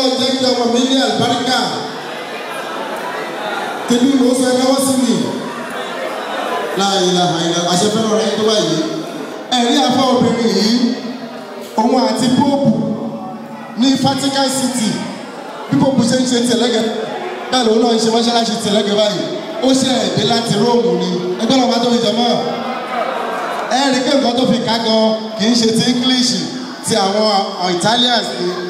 Allah jẹ́ kí ọmọ mi ní àlùbáríkà tèmi ló sọ ẹ náwó sí mi láàyè làhàyè làhàyè àṣẹ fẹ́ràn rẹ̀ tó báyìí ẹ̀rí afọ obìnrin yìí òun àti póòpù ní Vatican City bí póòpù ṣe ń ṣe tẹ̀lẹ́gẹ̀ bẹ́ẹ̀ lòun náà ń ṣe mọ́ṣáláṣí tẹ̀lẹ́gẹ̀ báyìí ó ṣe ẹ̀dẹ́ láti Róòmù ni ẹgbẹ́ ọ̀rọ̀ máa tó fi jẹ mọ́ ẹ̀rí pé nǹkan tó fi ká gan kì í ṣe ti English ti àwọn Italians ni.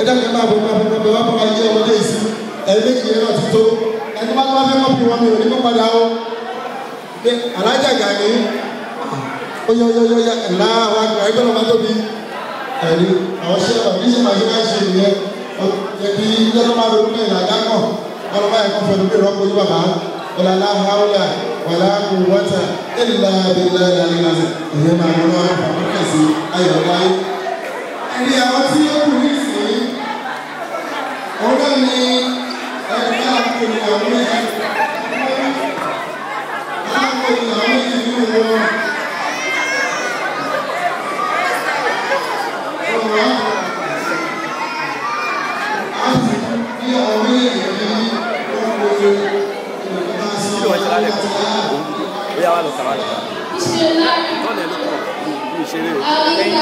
ẹjọ́ kẹ́ máa bọ̀ máa bọ̀ bẹ̀ wá bọ̀ ayé ọmọdé ìsìn ẹ̀ẹ́dẹ́gì yẹn náà ti tó ẹni bá tó bá fẹ́ kọ́pì wọn mi ò ní kó padà o pé alájà Gani oyọyọyọyọ ẹ̀la wa gbà ẹgbẹ́ lọ́ba tóbi ẹ̀rí àwọn ṣẹ́ ọ̀ níṣẹ́ màá ṣe máa ṣe nìyẹn ẹbí lọ́dọ̀ máa ronú ní ìlànà kọ̀ ọlọ́ba ẹ̀kọ́ fẹ́ lóbi rọ́pò yí bàbá ọ̀làlá haúlà wàlá kù wọ́tà ẹ̀là abẹ́lẹ́ ẹ̀yẹ máa ronú àwọn àfàkùnkà sí ayọ̀ láyé. ẹ̀rí òun náà ni ẹni tá a kò ní àwọn ẹ̀yà tá a kò ní àwọn ẹ̀yà nínú wọn. Ìṣeré o, èyí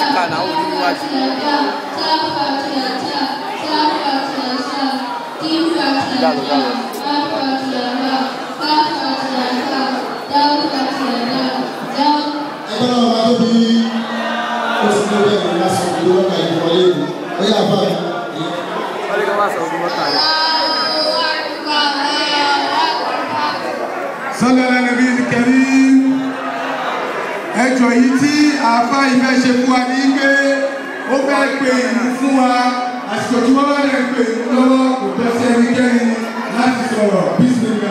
ti kà náà ó ní níwájú. Dalo, dalo. Ẹgbẹ́ náà máa tóbi oṣù tó bẹ̀rẹ̀ lásìkò tó wọ́n ka ìdíwọlé ìlú. Ó yà bá mi. Wọ́n lè ká bá sọ̀rọ̀ ìdíwọ́ kan. Sọ́lá Ẹlẹ́nàbí Kẹ́rí ẹjọ́ yìí tí àáfàá ìfẹ́ ṣe fún wa ní pé ó fẹ́ pè é fún wa àsìkò tí wọ́n bá lè pè lọ́wọ́ kò tọ́ sí ẹnikẹ́ni láti sọ̀rọ̀ bísí nígbà.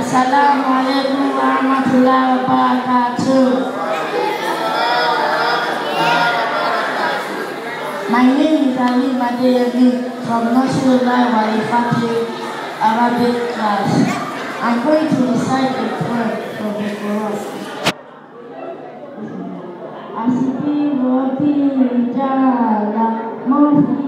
Assalamualaikum alaikum wa rahmatullahi wa barakatuh. My name is Ali Madani from Nasrullah Walifati Arabic class. I'm going to recite a poem from the Quran. أسقي وفي رجالا مفلحا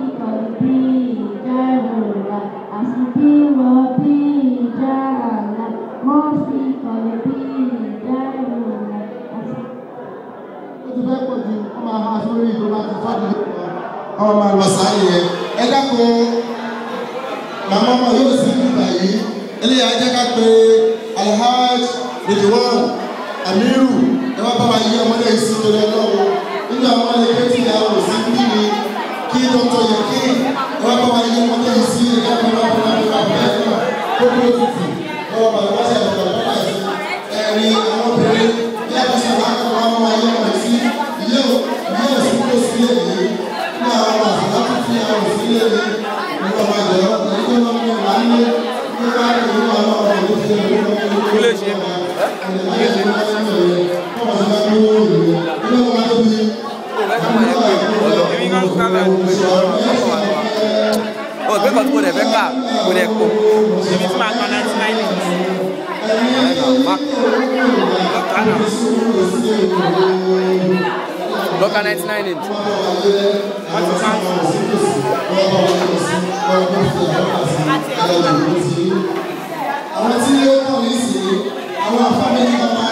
máa lọ sáàyè yẹn ẹ dákun màmá ọmọ yóò sì nígbà yìí eléyà jẹ́ ká pé alhaj rìdíwọ́n amiru ẹ wá bá wa yí ọmọdé yìí sí torí ọlọ́run nígbà ọmọdé mo lè kó. ibi tí màá gba minutes. ti sáà. àwọn tí ó kàn ní ìsìn àwọn afáàmì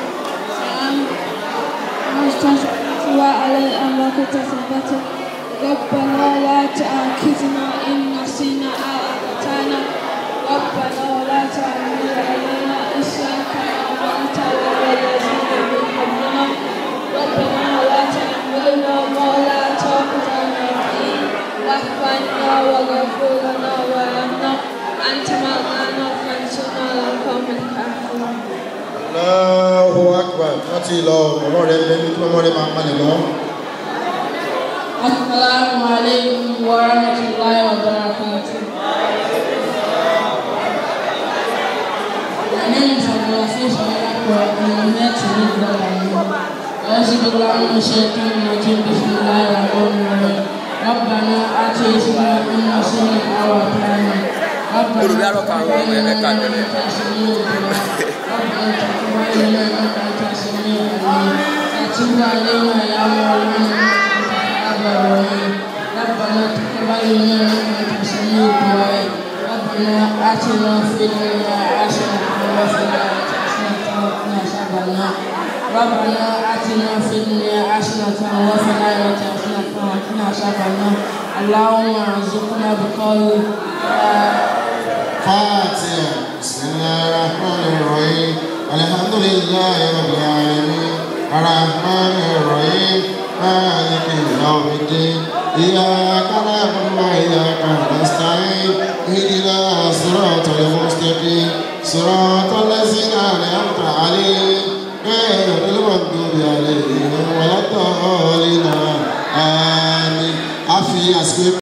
وعلى الأمر تثبت ربنا لا تؤاخذنا إن wọ́n ti lọ ọ̀rọ̀ rẹ lẹ́nu kí ọmọ rẹ máa palẹ̀ lọ. asalaamu aleykum wa rahmatulahi wa barakatuh. My name is Abdulaziz Malakwa and I'm the Bible. أعوذ بالله من الشيطان الرجيم بسم الله الرحمن الرحيم ربنا آتنا من نصيبنا وأعطانا ربنا آتنا من نصيبنا Fatih, Bismillah, Rahman, Rahim, Alhamdulillah, الرحمن الرحيم مالك يوم الدين إياك نعبد وإياك نستعين اهدنا صراط المستقيم صراط الذين أنعمت عليهم غير المغضوب عليهم ولا الضالين آمين àfi àsìkò